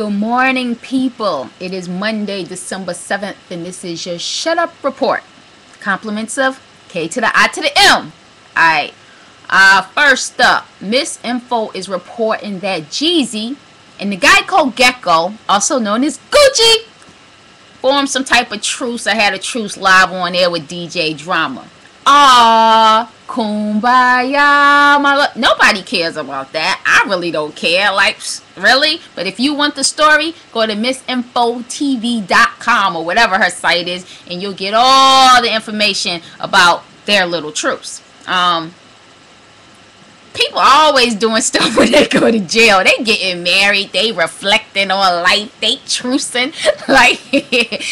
Good morning, people. It is Monday, December 7th, and this is your Shuddup Report. Compliments of K to the I to the M. Alright. Uh, first up, Miss Info is reporting that Jeezy and the guy called Gecko, also known as Gucci, formed some type of truce. I had a truce live on air with DJ Drama. Ah, kumbaya, my lo- nobody cares about that. I really don't care. Like, really? But if you want the story, go to missinfotv.com or whatever her site is, and you'll get all the information about their little troops. Um, people are always doing stuff when they go to jail. They getting married, they reflecting on life, they trucing. Like, do it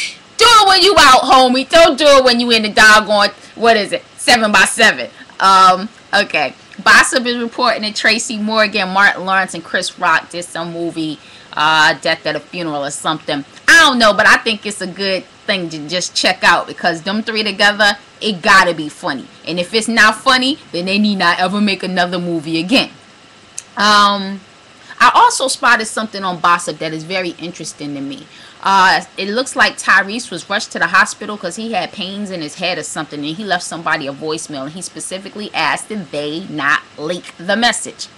when you out, homie. Don't do it when you in the doggone, what is it, 7 by 7 Um, okay. Bossip is reporting that Tracy Morgan, Martin Lawrence, and Chris Rock did some movie, uh, Death at a Funeral or something. I don't know, but I think it's a good thing to just check out because them three together, it gotta be funny. And if it's not funny, then they need not ever make another movie again. Um, I also spotted something on Bossip that is very interesting to me. Uh, it looks like Tyrese was rushed to the hospital because he had pains in his head or something, and he left somebody a voicemail, and he specifically asked that they not leak the message.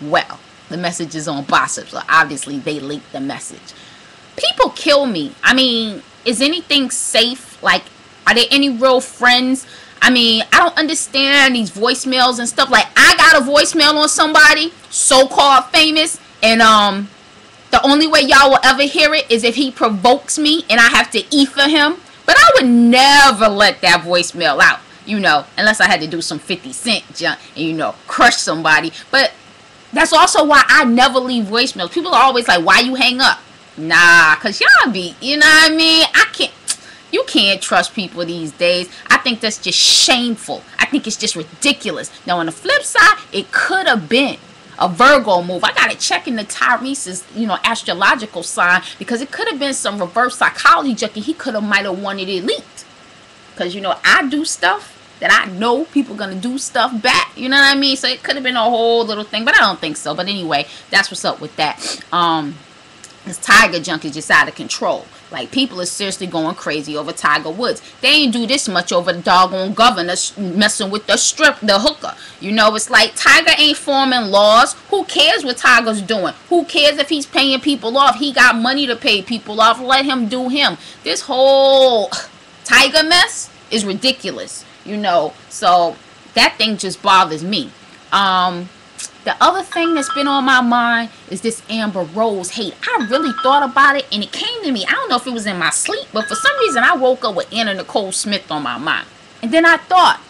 Well, the message is on Bossip, so obviously they leaked the message. People kill me. I mean, is anything safe? Like, are there any real friends? I mean, I don't understand these voicemails and stuff. Like, I got a voicemail on somebody, so-called famous, and um, the only way y'all will ever hear it is if he provokes me and I have to E for him. But I would never let that voicemail out, you know, unless I had to do some 50 Cent junk and, you know, crush somebody. But that's also why I never leave voicemails. People are always like, why you hang up? Nah, because y'all be, you know what I mean? I can't. You can't trust people these days. Think that's just shameful. I think it's just ridiculous. Now, on the flip side, it could have been a Virgo move. I got to check into Tyrese's, you know, astrological sign because it could have been some reverse psychology junkie. He could have might have wanted it leaked. Because, you know, I do stuff that I know people going to do stuff back. You know what I mean? So it could have been a whole little thing, but I don't think so. But anyway, that's what's up with that. Um, this Tiger junk is just out of control. Like people are seriously going crazy over Tiger Woods. They ain't do this much over the doggone governor messing with the strip, the hooker. You know, it's like Tiger ain't forming laws. Who cares what Tiger's doing? Who cares if he's paying people off? He got money to pay people off. Let him do him. This whole Tiger mess is ridiculous. You know, so that thing just bothers me. Um, the other thing that's been on my mind is this Amber Rose hate. I really thought about it and it came to me. I don't know if it was in my sleep, but for some reason I woke up with Anna Nicole Smith on my mind. And then I thought,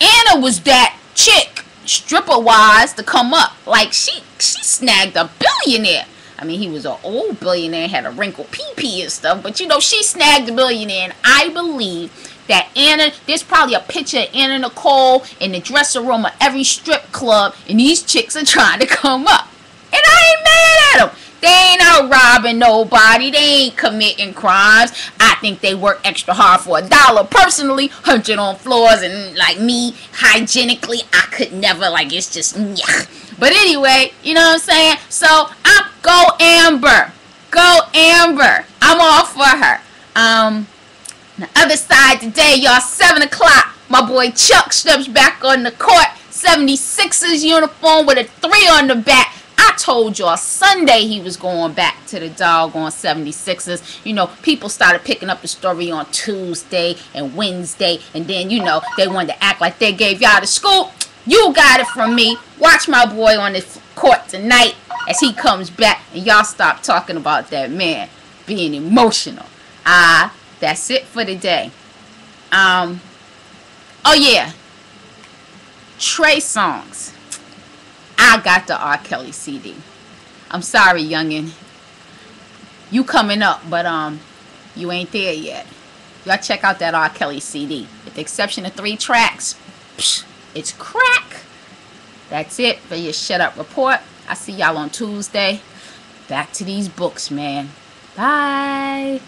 Anna was that chick, stripper wise, to come up. Like she she snagged a billionaire. I mean, he was an old billionaire, had a wrinkled pee pee and stuff, but you know, she snagged a billionaire, and I believe that Anna, there's probably a picture of Anna Nicole in the dressing room of every strip club, and these chicks are trying to come up. And I ain't mad at them. They ain't out robbing nobody. They ain't committing crimes. I think they work extra hard for a dollar. Personally, hunching on floors and like me, hygienically, I could never. Like it's just yeah. But anyway, you know what I'm saying? So I'm go Amber, go Amber. I'm all for her. Um, the other side today, y'all, 7 o'clock. My boy Chuck steps back on the court. 76ers uniform with a 3 on the back. I told y'all Sunday he was going back to the doggone 76ers. You know, people started picking up the story on Tuesday and Wednesday. And then, you know, they wanted to act like they gave y'all the scoop. You got it from me. Watch my boy on the court tonight as he comes back. And y'all stop talking about that man being emotional. Ah. That's it for today. Um, oh yeah, Trey Songz. I got the R. Kelly CD. I'm sorry, youngin. You coming up, but um, you ain't there yet. Y'all check out that R. Kelly CD. With the exception of three tracks, psh, it's crack. That's it for your Shuddup Report. I see y'all on Tuesday. Back to these books, man. Bye.